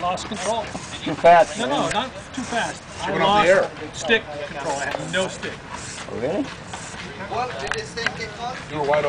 lost control. Too fast. No, no, not too fast. I went off the lost stick control. I had no stick. Oh, really? You were wide open.